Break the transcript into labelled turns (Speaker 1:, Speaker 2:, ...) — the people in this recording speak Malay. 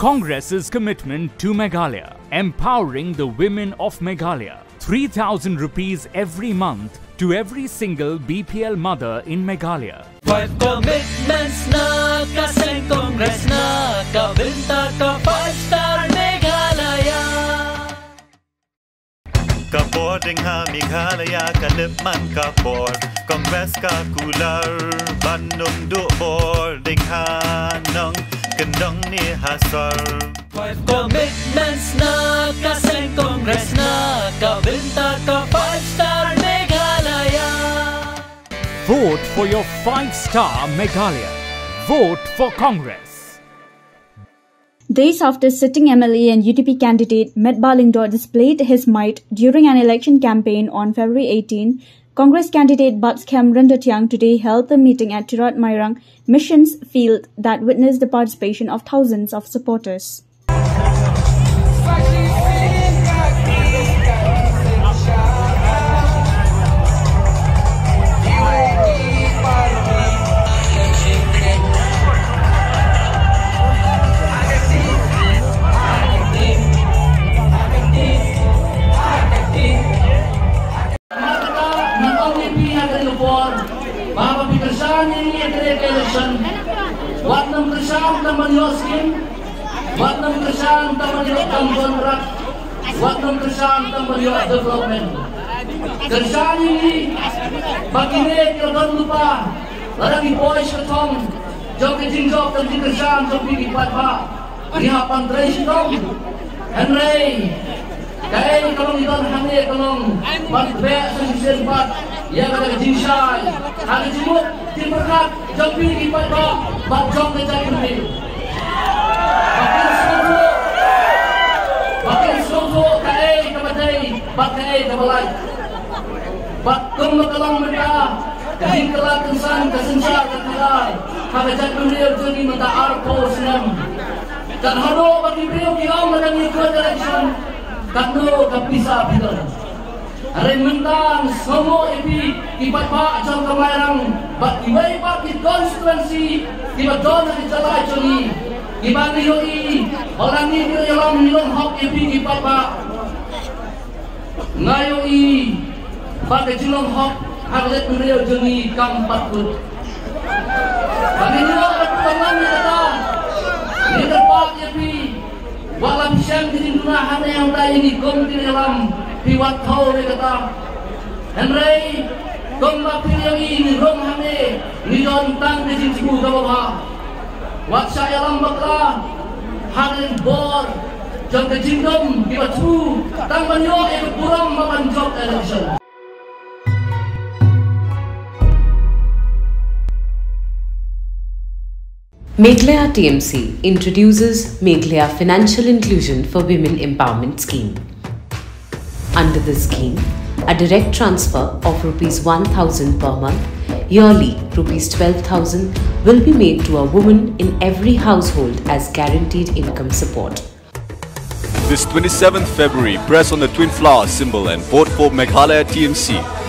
Speaker 1: Congress's commitment to Meghalaya, empowering the women of Meghalaya. 3000 rupees every month to every single BPL mother in Meghalaya.
Speaker 2: Five commitments na kasing Congress na Kabinta ka five star Meghalaya
Speaker 3: Kapor ding ha Meghalaya kalip man kapor Kongres ka kular Bandung du bor ding ha nong kendong ni hasar
Speaker 2: Five commitments na kasing Congress na Kabinta ka five star Meghalaya
Speaker 1: Vote for your 5-star Meghalaya. Vote for Congress.
Speaker 4: Days after sitting MLA and UTP candidate Met Balingdor displayed his might during an election campaign on February 18, Congress candidate Bats Cameron Tiang today held a meeting at Tirat Mairang Missions Field that witnessed the participation of thousands of supporters.
Speaker 5: Ini ederek election. Wat nam kesan taman yoskin, wat nam kesan kontrak, wat nam kesan taman yok development. Kesan ini bagi mereka yang lupa, larang di boys ketong, jauh ke jinjok dan di kesan jauh di patba, lihat pantrai sitong, Henry, Kaya kalau kita hanya kalau berbeza sa sisirbat, ya kada jinsay, hanya jumuk timberkat, jampi di pada batjong ke jadi ni. Bakin susu, bakin kaya kepada bat kaya kebalai. Bat kum makalang mereka, kahing kelak kensan kesensa kekalai, hanya jadi beliau jadi mata arpo senam. Dan haro bagi beliau kiam dan ikut election, Kano kapisa bilang. Aray mentang semua ibi ibat pa jang kamayang bat ibay pa ki constituency ibat don na itala choni iban ni yoi orang ni ni yalam nilon hok ibi ibat pa ngayo i ba ke jilong hok aglet meriyo joni kam patut. Kami ni lo kat tangan ni kata ni dapat ibi Walam siyang dininduna yang tayo ni Gom tinilam Piwat tau ni kata Henry Gom mapilyang ini Rom hane Ni. Yontang di jinsiku kawawa Wat saya lam bakla Hanin bor Jang kejindom Piwat tu. Tang banyo Yang kurang mapanjok election.
Speaker 6: Meghalaya TMC introduces Meghalaya Financial Inclusion for Women Empowerment Scheme. Under this scheme, a direct transfer of rupees 1000 per month, yearly rupees 12000 will be made to a woman in every household as guaranteed income support.
Speaker 7: This 27th February, press on the twin flower symbol and vote for Meghalaya TMC.